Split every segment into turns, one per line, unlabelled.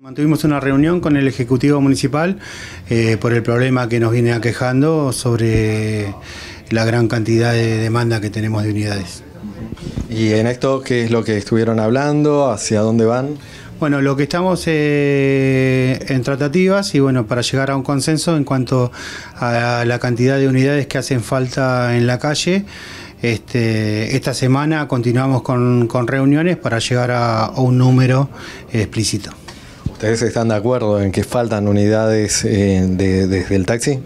Mantuvimos una reunión con el Ejecutivo Municipal eh, por el problema que nos viene aquejando sobre la gran cantidad de demanda que tenemos de unidades.
¿Y en esto qué es lo que estuvieron hablando? ¿Hacia dónde van?
Bueno, lo que estamos eh, en tratativas y bueno, para llegar a un consenso en cuanto a la cantidad de unidades que hacen falta en la calle. Este, esta semana continuamos con, reuniones para llegar a un número explícito.
¿Ustedes están de acuerdo en que faltan unidades eh, desde el taxi?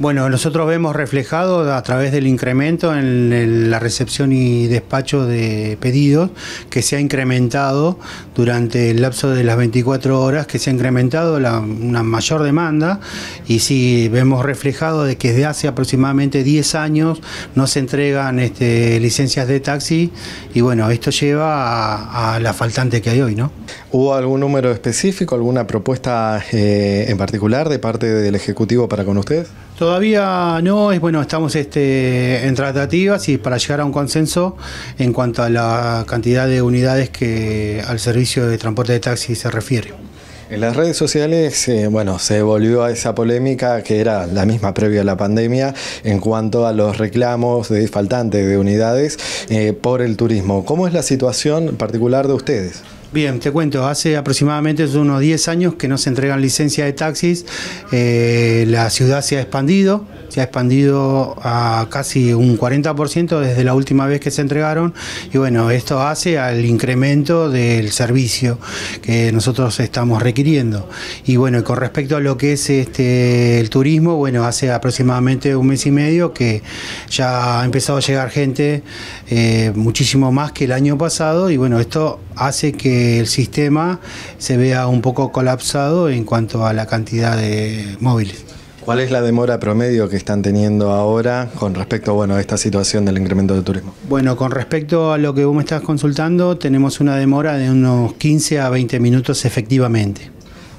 Bueno, nosotros vemos reflejado a través del incremento en la recepción y despacho de pedidos que se ha incrementado durante el lapso de las 24 horas, que se ha incrementado una mayor demanda y sí vemos reflejado de que desde hace aproximadamente 10 años no se entregan este, licencias de taxi y bueno, esto lleva a, la faltante que hay hoy, ¿no?
¿Hubo algún número específico, alguna propuesta eh, en particular de parte del Ejecutivo para con ustedes?
Todavía no, es bueno, estamos este, en tratativas y para llegar a un consenso en cuanto a la cantidad de unidades que al servicio de transporte de taxi se refiere.
En las redes sociales, eh, bueno, se volvió a esa polémica que era la misma previa a la pandemia en cuanto a los reclamos de faltantes de unidades eh, por el turismo. ¿Cómo es la situación particular de ustedes?
Bien, te cuento, hace aproximadamente unos 10 años que no se entregan licencias de taxis, eh, la ciudad se ha expandido, se ha expandido a casi un 40% desde la última vez que se entregaron. Y bueno, esto hace al incremento del servicio que nosotros estamos requiriendo. Y bueno, con respecto a lo que es este el turismo, bueno, hace aproximadamente un mes y medio que ya ha empezado a llegar gente eh, muchísimo más que el año pasado. Y bueno, esto hace que el sistema se vea un poco colapsado en cuanto a la cantidad de móviles.
¿Cuál es la demora promedio que están teniendo ahora con respecto bueno, a esta situación del incremento del turismo?
Bueno, con respecto a lo que vos me estás consultando, tenemos una demora de unos 15 a 20 minutos efectivamente.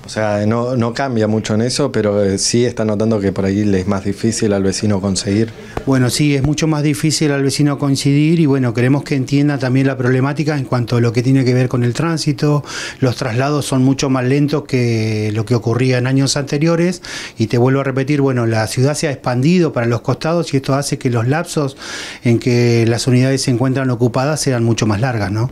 O sea, no, no cambia mucho en eso, pero eh, sí está notando que por ahí le es más difícil al vecino conseguir.
Bueno, sí, es mucho más difícil al vecino coincidir y bueno, queremos que entienda también la problemática en cuanto a lo que tiene que ver con el tránsito. Los traslados son mucho más lentos que lo que ocurría en años anteriores y te vuelvo a repetir, bueno, la ciudad se ha expandido para los costados y esto hace que los lapsos en que las unidades se encuentran ocupadas sean mucho más largas, ¿no?